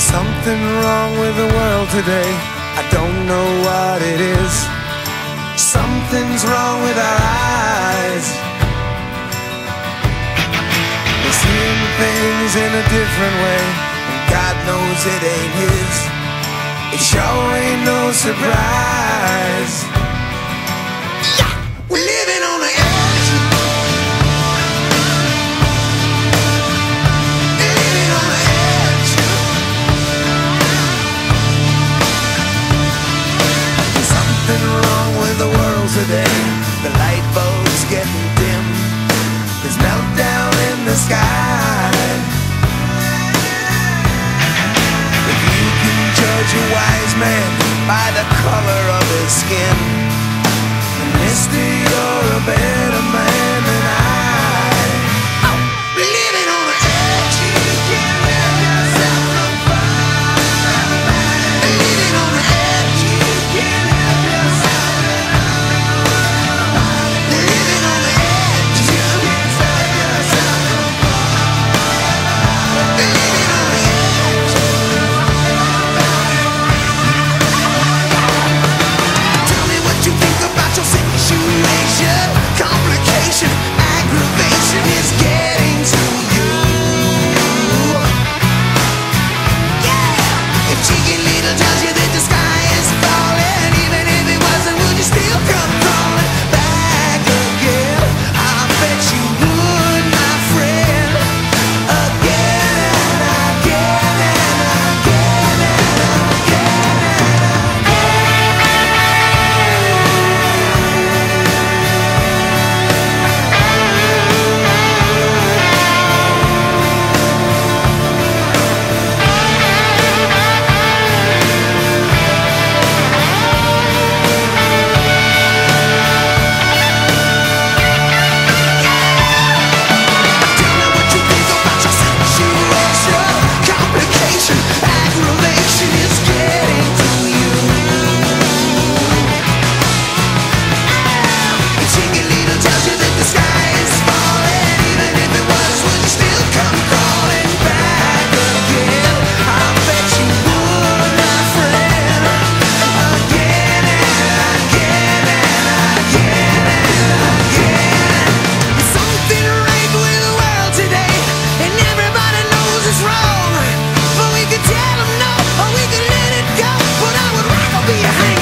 something wrong with the world today. I don't know what it is. Something's wrong with our eyes. We're seeing things in a different way, and God knows it ain't His. It sure ain't no surprise. We're living on the today. The light bulb's getting dim. There's meltdown in the sky. If you can judge a wise man by the color of his skin, be